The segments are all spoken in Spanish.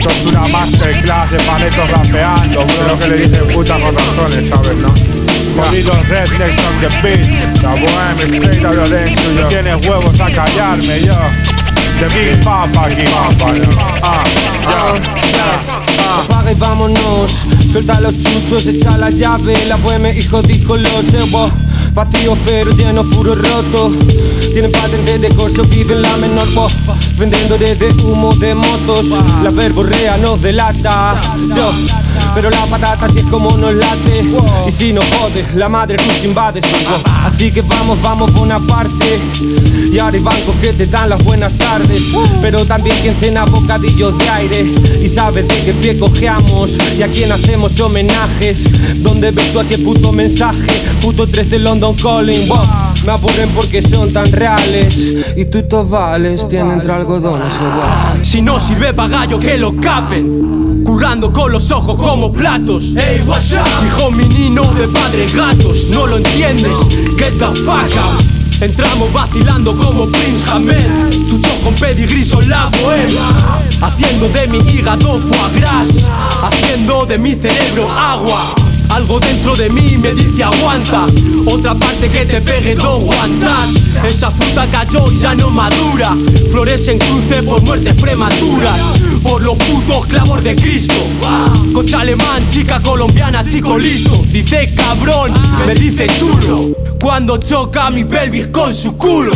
Esto es una masterclass de paletos rapeando, Creo que le dicen puta con razones, ¿sabes, no? Jodidos rednecks on the beat La bohemia, straight of Lorenzo yo. Tienes huevos a callarme, yo The Big Papa aquí, papa, yo. Ah, ya, ya, Apaga y vámonos, suelta los chuchos, echa la llave, la bohemia jodí con los Vacíos pero llenos, puro roto. Tienen patente de corso, viven la menor voz. Vendiendo desde humo de motos. La verborrea nos delata. Yo, pero la patata si es como nos late. Y si nos jode, la madre nos invade. Así que vamos, vamos Bonaparte. Y ahora hay bancos que te dan las buenas tardes. Pero también quien cena bocadillos de aire. Y sabe de qué pie cojeamos. Y a quien hacemos homenajes. ¿Dónde ves tú a qué puto mensaje? Puto 13 London Calling. wow. Me aburren porque son tan reales. Y tú vales tienen entre algodones igual. Si no sirve pa' gallo que lo capen Currando con los ojos como platos Hey, what's up? Hijo menino de padres gatos No lo entiendes, get the fuck out Entramos vacilando como Prince Hamel Chuchos con pedigrí son la bohemia Haciendo de mi hígado foie gras Haciendo de mi cerebro agua algo dentro de mí me dice aguanta Otra parte que te pegue no aguantas. Esa fruta cayó ya no madura. Florece en cruce por muertes prematuras. Por los putos clavos de Cristo. Coche alemán, chica colombiana, chico listo. Dice cabrón, me dice chulo Cuando choca mi pelvis con su culo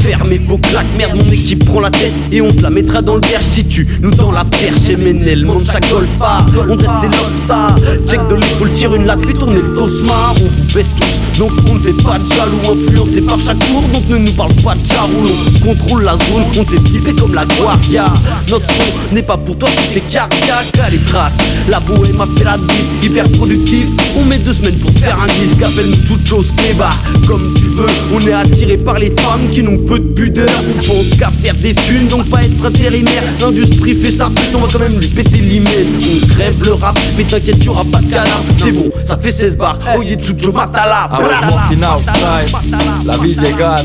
Fermez vos claques, merde, mon équipe prend la tête et on te la mettra dans le verge si tu nous dans la perche. MNL, Mancha Golfa, on reste des ça. Check de l'épaule, tire une latte, fait tourner le tosma. On vous baisse tous, donc on ne fait pas de jaloux. Influencé par chaque tour, donc ne nous parle pas de charou. On contrôle la zone, on t'est flippé comme la guardia. Notre son n'est pas pour toi, c'est cardiaque à les traces. La bohème a fait la diff, hyper productif. On met deux semaines pour faire un disque, appelle-nous toute chose clébar. Comme tu veux, on est attiré par les femmes qui n'ont peu de pudeur. On pense qu'à faire des thunes, donc pas être intérimaire. L'industrie fait sa pute, on va quand même lui péter l'hymen. On crève le rap, mais t'inquiète, y'aura pas de canard. C'est bon, ça fait 16 bars. Oye, Chucho, matala. I was walking outside, la vi llegar,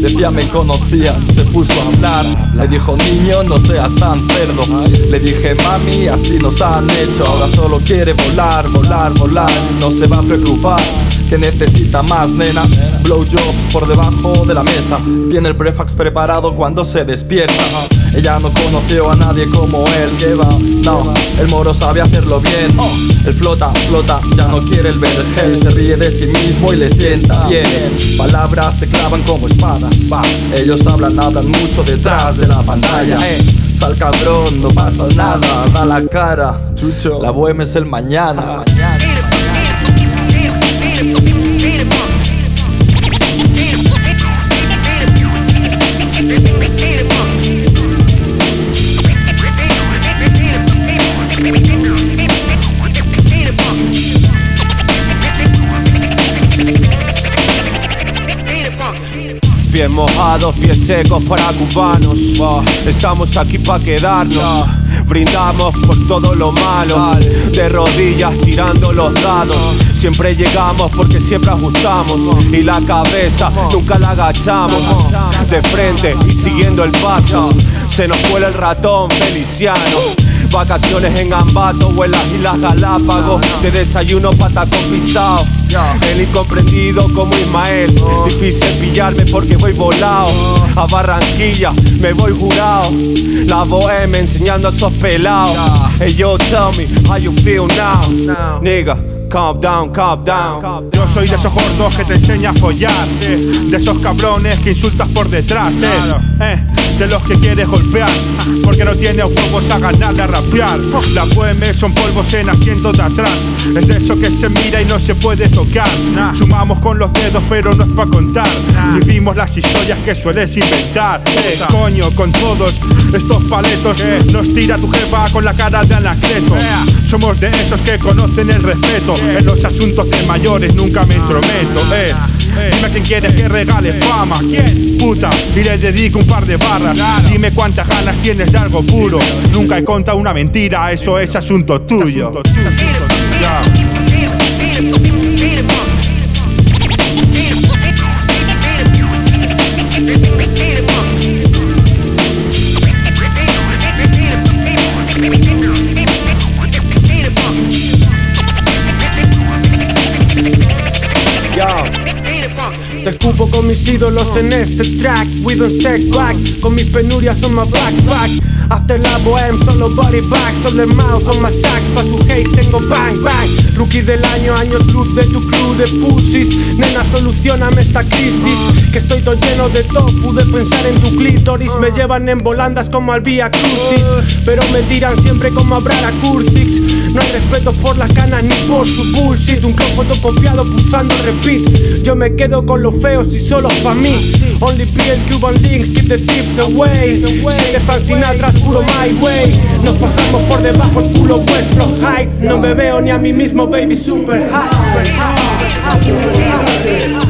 decía me conocía, se puso a hablar, le dijo niño no seas tan cerdo, le dije mami así nos han hecho, ahora solo quiere volar, volar, volar, no se va a preocupar, que necesita más nena, blowjobs por debajo de la mesa, tiene el breakfast preparado cuando se despierta, ella no conoció a nadie como él, que va, no, el moro sabe hacerlo bien, él flota, flota, ya no quiere el vergel, se ríe de sí mismo y le sienta bien. Palabras se clavan como espadas. Ellos hablan, hablan mucho detrás de la pantalla. Sal cabrón, no pasa nada, da la cara. Chucho, la bohemia es el mañana. Pies mojados, pies secos para cubanos. Estamos aquí para quedarnos. Brindamos por todo lo malo. De rodillas tirando los dados. Siempre llegamos porque siempre ajustamos. Y la cabeza nunca la agachamos. De frente y siguiendo el paso. Se nos cuela el ratón feliciano. Vacaciones en Ambato o en las Islas Galápagos. De desayuno patacón pisado. El incomprendido como Ismael. Difícil pillarme porque voy volado. A Barranquilla me voy jurado. La bohemia enseñando a esos pelados. Hey yo, tell me how you feel now. Nigga, calm down, calm down. Yo soy de esos gordos que te enseña a follar, eh, de esos cabrones que insultas por detrás, eh, eh, de los que quieres golpear, porque no tienes huevos a ganarle a rapear. La poeme son polvos en asientos de atrás, es de eso que se mira y no se puede tocar. Sumamos con los dedos, pero no es pa' contar. Vivimos las historias que sueles inventar. Eh, coño, con todos estos paletos, nos tira tu jefa con la cara de anacleto. Somos de esos que conocen el respeto. En los asuntos de mayores nunca me entrometo. Eh. Dime quién quieres que regale fama. ¿Quién? Puta, y le dedico un par de barras. Dime cuántas ganas tienes de algo puro. Nunca he contado una mentira, eso es asunto tuyo. Ya. Escupo con mis ídolos en este track. We don't step back. Con mis penurias son my backpack After la bohem solo body bags On the mouth on my sax Pa' su hate tengo bang bang. Rookie del año, años luz de tu crew de pussies. Nena solucioname esta crisis. Que estoy todo lleno de tofu De pensar en tu clítoris. Me llevan en volandas como al Vía Crucis. Pero me tiran siempre como a Brara No hay respeto por las canas ni por su bullshit. Un club fotocopiado pulsando repeat. Yo me quedo con los feos y solo pa' mí. Only PL Cuban links, keep the thieves away. Sigue fascina atrás, puro my way Nos pasamos por debajo el culo vuestro hype No me veo ni a mí mismo, baby, super high, super high.